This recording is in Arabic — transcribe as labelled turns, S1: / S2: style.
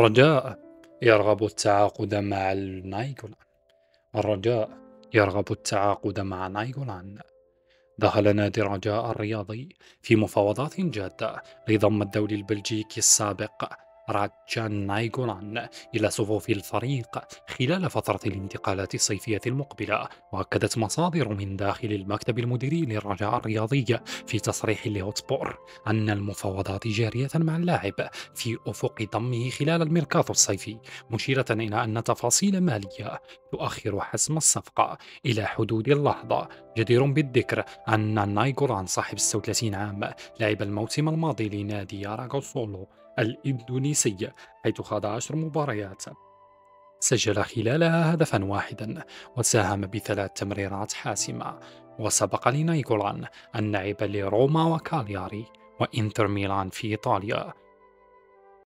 S1: رجاء يرغب التعاقد مع النايجولان الرجاء يرغب التعاقد مع نايجولان. دخل نادي الرجاء الرياضي في مفاوضات جادة لضم الدولي البلجيكي السابق راتشان نايغوران إلى صفوف الفريق خلال فترة الانتقالات الصيفية المقبلة وأكدت مصادر من داخل المكتب المديري للرجاء الرياضي في تصريح لهوتسبور أن المفاوضات جارية مع اللاعب في أفق ضمه خلال الميركاتو الصيفي مشيرة إلى أن تفاصيل مالية تؤخر حسم الصفقة إلى حدود اللحظة. جدير بالذكر أن نايغوران صاحب 36 عام لعب الموسم الماضي لنادي ياراغوسولو الإندونيسي حيث خاض عشر مباريات. سجل خلالها هدفا واحدا وساهم بثلاث تمريرات حاسمة. وسبق لنايغولان أن لعب لروما وكالياري وإنتر ميلان في إيطاليا.